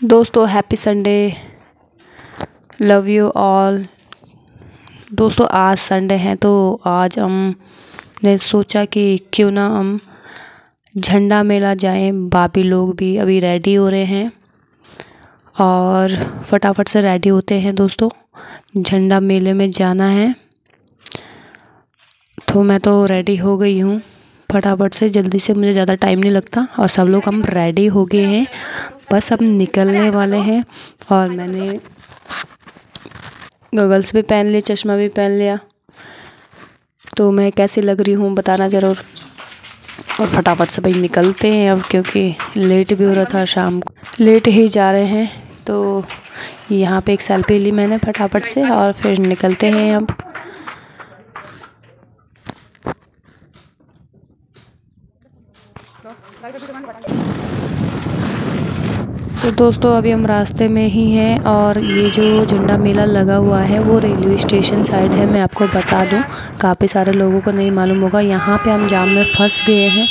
दोस्तों happy Sunday love you all दोस्तों, आज संडे है तो आज हम ने सोचा कि क्यों ना हम झंडा मेला जाएँ बाबी लोग भी अभी रेडी हो रहे हैं। और फटाफट से रेडी होते हैं दोस्तों, झंडा मेले में जाना है। तो मैं तो रेडी हो गई हूँ, फटाफट से, जल्दी से मुझे ज़्यादा टाइम नहीं लगता और सब लोग हम रेडी हो गए हैं। बस अब निकलने वाले हैं। और मैंने गगल्स भी पहन लिए, चश्मा भी पहन लिया। तो मैं कैसी लग रही हूँ बताना ज़रूर। और फटाफट से भाई निकलते हैं अब, क्योंकि लेट भी हो रहा था शाम को। लेट ही जा रहे हैं तो यहाँ पे एक सेल्फी ली मैंने फटाफट से, और फिर निकलते हैं अब। तो दोस्तों, अभी हम रास्ते में ही हैं और ये जो झंडा मेला लगा हुआ है, वो रेलवे स्टेशन साइड है। मैं आपको बता दूँ, काफ़ी सारे लोगों को नहीं मालूम होगा, यहाँ पे हम जाम में फंस गए हैं।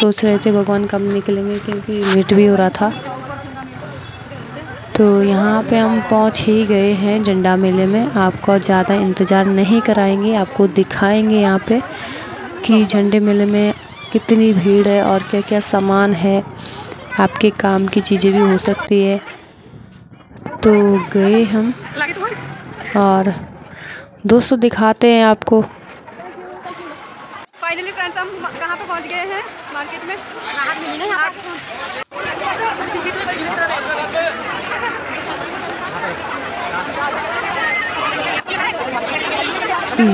सोच रहे थे भगवान कब निकलेंगे, क्योंकि लेट भी हो रहा था। तो यहाँ पे हम पहुँच ही गए हैं झंडा मेले में। आपको ज़्यादा इंतज़ार नहीं कराएँगे, आपको दिखाएँगे यहाँ पे कि झंडे मेले में कितनी भीड़ है और क्या क्या सामान है। आपके काम की चीज़ें भी हो सकती है। तो गए हम और दोस्तों दिखाते हैं आपको। फाइनली फ्रेंड्स हम कहाँ पे पहुँच गए हैं? मार्केट में?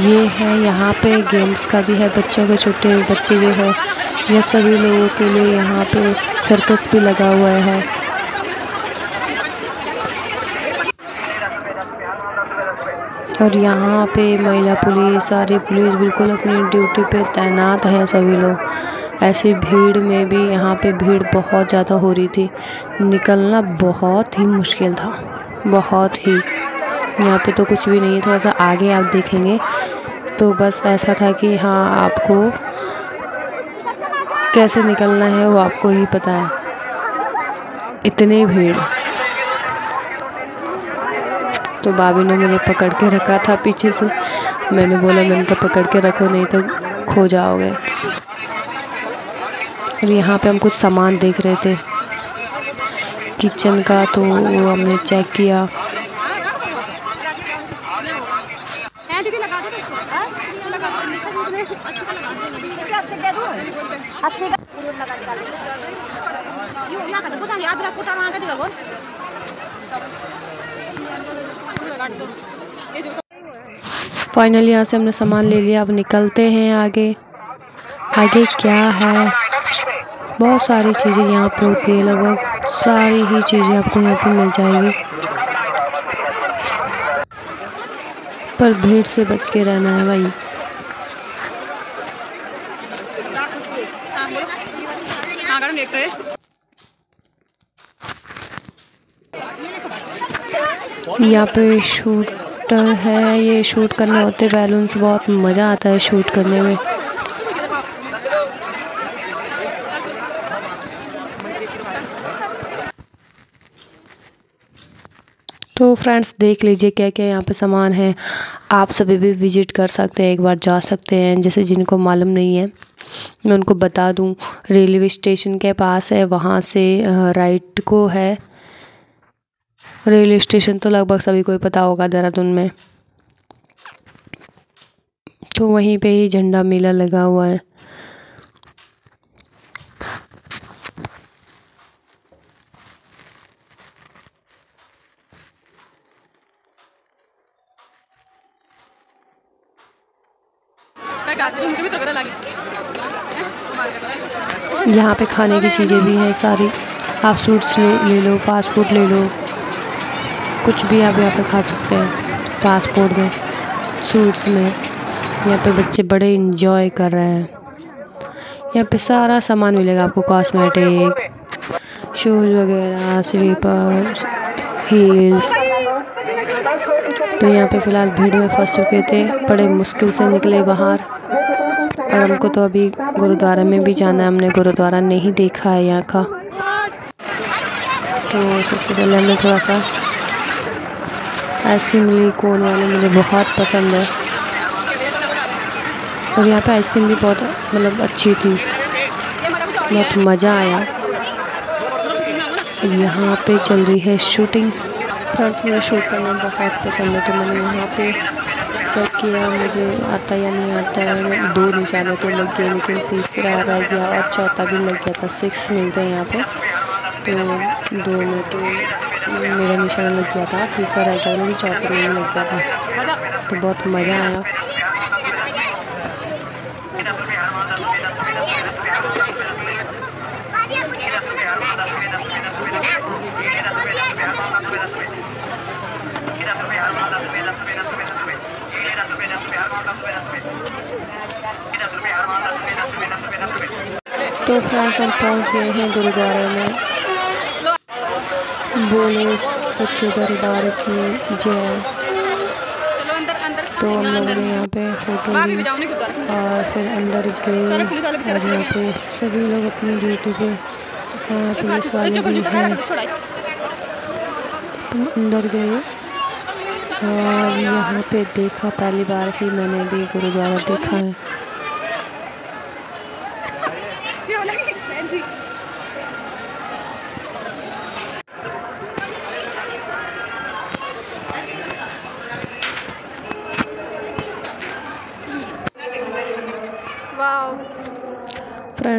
ये है यहाँ पे गेम्स का भी है बच्चों के छोटे बच्चे जो है। यह सभी लोगों के लिए यहाँ पे सर्कस भी लगा हुआ है। और यहाँ पे महिला पुलिस सारी पुलिस बिल्कुल अपनी ड्यूटी पे तैनात है सभी लोग। ऐसी भीड़ में भी यहाँ पे भीड़ बहुत ज़्यादा हो रही थी। निकलना बहुत ही मुश्किल था, बहुत ही। यहाँ पे तो कुछ भी नहीं है, थोड़ा सा आगे आप देखेंगे। तो बस ऐसा था कि हाँ आपको कैसे निकलना है वो आपको ही पता है। इतनी भीड़। तो भाभी ने मुझे पकड़ के रखा था पीछे से। मैंने बोला मैंने कहा पकड़ के रखो, नहीं तो खो जाओगे। और यहाँ पे हम कुछ सामान देख रहे थे। किचन का तो वो हमने चेक किया। फाइनली यहाँ से हमने सामान ले लिया। अब निकलते हैं आगे। आगे क्या है? बहुत सारी चीज़ें यहाँ पे होती है। लगभग सारी ही चीज़ें आपको यहाँ पे मिल जाएगी। पर भीड़ से बच के रहना है भाई। यहाँ पे शूटर है, ये शूट करने होते बैलून से बहुत मज़ा आता है शूट करने में। तो फ्रेंड्स देख लीजिए क्या क्या यहाँ पे सामान है। आप सभी भी विज़िट कर सकते हैं, एक बार जा सकते हैं। जैसे जिनको मालूम नहीं है, मैं उनको बता दूँ रेलवे स्टेशन के पास है, वहाँ से राइट को है। रेलवे स्टेशन तो लगभग सभी को ही पता होगा देहरादून में। तो वहीं पे ही झंडा मेला लगा हुआ है। यहाँ पे खाने की चीज़ें भी हैं सारी। आप फ्रूट्स ले ले लो फास्ट फ़ूड ले लो। कुछ भी आप यहाँ पे खा सकते हैं पासपोर्ट में सूट्स में। यहाँ पे बच्चे बड़े इंजॉय कर रहे हैं। यहाँ पे सारा सामान मिलेगा आपको कॉस्मेटिक शूज़ वगैरह स्लीपर हील्स तो यहाँ पे फ़िलहाल भीड़ में फंस चुके थे, बड़े मुश्किल से निकले बाहर। और हमको तो अभी गुरुद्वारा में भी जाना है। हमने गुरुद्वारा नहीं देखा है यहाँ का। तो सबसे पहले हमने थोड़ा सा आइसक्रीम ली, कोन वाले मुझे बहुत पसंद है। और यहाँ पे आइसक्रीम भी बहुत मतलब अच्छी थी। बहुत मज़ा आया। यहाँ पे चल रही है शूटिंग। फ्रेंड्स, मुझे शूट करना बहुत पसंद है तो मैंने यहाँ पे चेक किया, मुझे आता या नहीं आता है दो निशाने तो लग गए, लेकिन तीसरा रह गया और चौथा भी लग गया था। सिक्स मिलते हैं यहाँ पे। तो दो में तो मेरा निशाना लग गया था, तीसरा रह गया लेकिन चौथा में लग गया था। तो बहुत मज़ा आया। तो फ्रेंड्स हम पहुँच गए हैं गुरुद्वारे में। बोले सच्चे दरबार की जय। तो हम लोगों ने यहाँ पे फ़ोटो ली और फिर अंदर गए। और यहाँ पे सभी लोग अपनी ड्यूटी पे पुलिस वाले भी हैं। तो अंदर गए। और यहाँ पे देखा पहली बार ही मैंने भी गुरुद्वारा देखा है।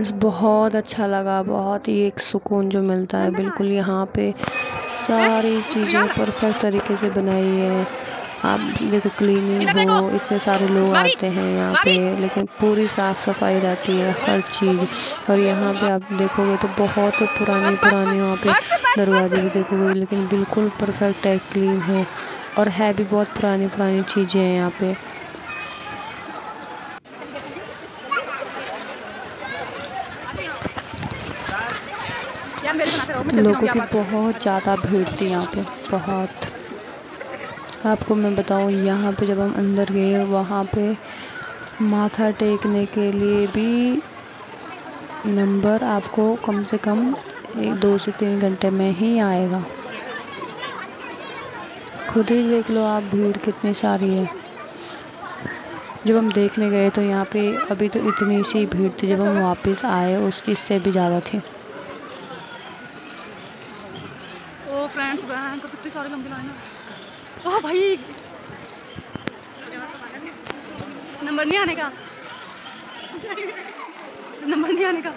फ्रेंड्स बहुत अच्छा लगा, बहुत ही एक सुकून जो मिलता है। बिल्कुल यहाँ पे सारी चीज़ें परफेक्ट तरीके से बनाई है। आप देखो क्लीनिंग हो, इतने सारे लोग आते हैं यहाँ पे, लेकिन पूरी साफ़ सफ़ाई रहती है हर चीज़। और यहाँ पे आप देखोगे तो बहुत पुरानी पुरानी वहाँ पे दरवाजे भी देखोगे, लेकिन बिल्कुल परफेक्ट है क्लीन है। और है भी बहुत पुरानी पुरानी चीज़ें हैं यहाँ पे। लोगों की बहुत ज़्यादा भीड़ थी यहाँ पे, बहुत। आपको मैं बताऊँ, यहाँ पे जब हम अंदर गए, वहाँ पे माथा टेकने के लिए भी नंबर आपको कम से कम एक दो से तीन घंटे में ही आएगा। खुद ही देख लो आप भीड़ कितनी सारी है। जब हम देखने गए तो यहाँ पे अभी तो इतनी सी भीड़ थी, जब हम वापस आए उसकी इससे भी ज़्यादा थी। फ्रेंड्स बहन तो कितने सारे लंबे लाइन ओह भाई। नंबर नहीं आने का। नंबर नहीं आने का।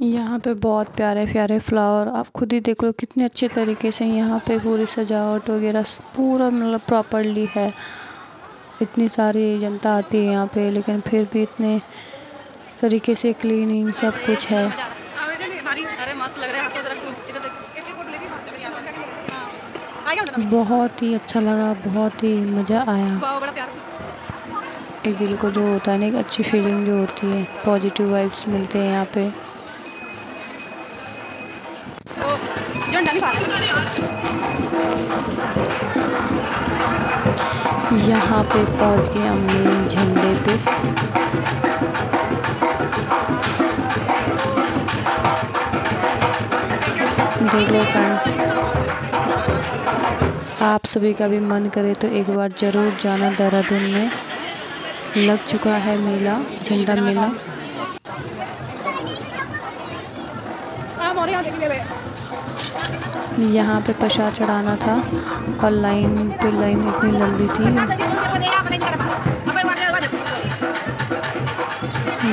यहाँ पे बहुत प्यारे प्यारे फ्लावर, आप खुद ही देख लो कितने अच्छे तरीके से यहाँ पे पूरी सजावट वगैरह पूरा मतलब प्रॉपरली है। इतनी सारी जनता आती है यहाँ पे, लेकिन फिर भी इतने तरीके से क्लीनिंग सब कुछ है। बहुत ही अच्छा लगा, बहुत ही मज़ा आया। एक दिल को जो होता है ना, एक अच्छी फीलिंग जो होती है पॉजिटिव वाइब्स मिलते हैं यहाँ पे। यहाँ पे पहुँच गए हम मेन झंडे पे। देख लो फ्रेंड्स आप सभी का भी मन करे तो एक बार ज़रूर जाना देहरादून में। लग चुका है मेला, झंडा मेला। यहाँ पे प्रसाद चढ़ाना था और लाइन पे लाइन इतनी लंबी थी।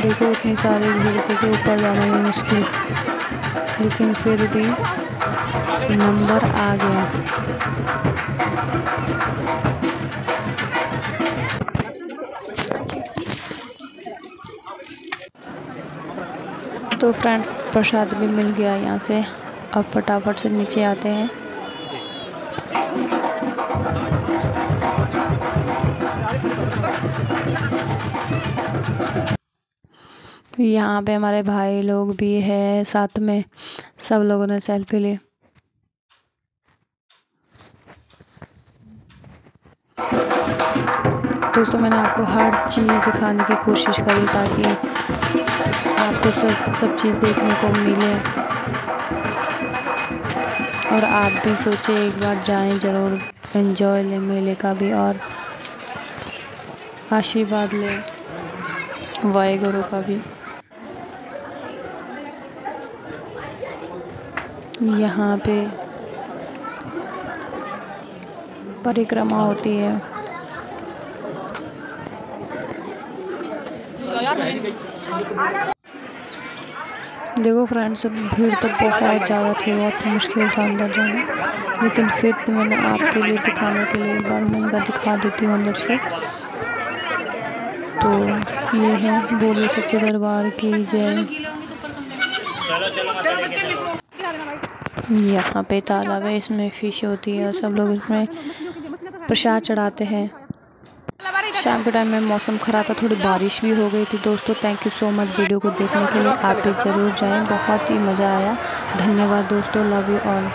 देखो इतनी सारी भीड़ कि ऊपर जाना भी मुश्किल। लेकिन फिर भी नंबर आ गया। तो फ्रेंड, प्रसाद भी मिल गया यहाँ से। अब फटाफट से नीचे आते हैं। यहाँ पे हमारे भाई लोग भी है साथ में। सब लोगों ने सेल्फी ली। दोस्तों, मैंने आपको हर चीज़ दिखाने की कोशिश करी ताकि आपको सब सब चीज़ देखने को मिले। और आप भी सोचे, एक बार जाएँ ज़रूर एंजॉय लें मेले का भी और आशीर्वाद लें वाहे गुरु का भी। यहाँ पे परिक्रमा होती है। देखो फ्रेंड्स भीड़ तो बहुत ज़्यादा थी, बहुत मुश्किल था अंदर जाना। लेकिन फिर भी मैंने आपके लिए, दिखाने के लिए एक बार मैंने दिखा देती हूँ अंदर से। तो ये है बोले सच्चे दरबार की जय। यहाँ पे तालाब है, इसमें फ़िश होती है सब लोग इसमें प्रसाद चढ़ाते हैं। शाम के टाइम में मौसम ख़राब था, थोड़ी बारिश भी हो गई थी। दोस्तों thank you so much video को देखने के लिए। आप भी ज़रूर जाएँ, बहुत ही मज़ा आया। धन्यवाद दोस्तों लव यू ऑल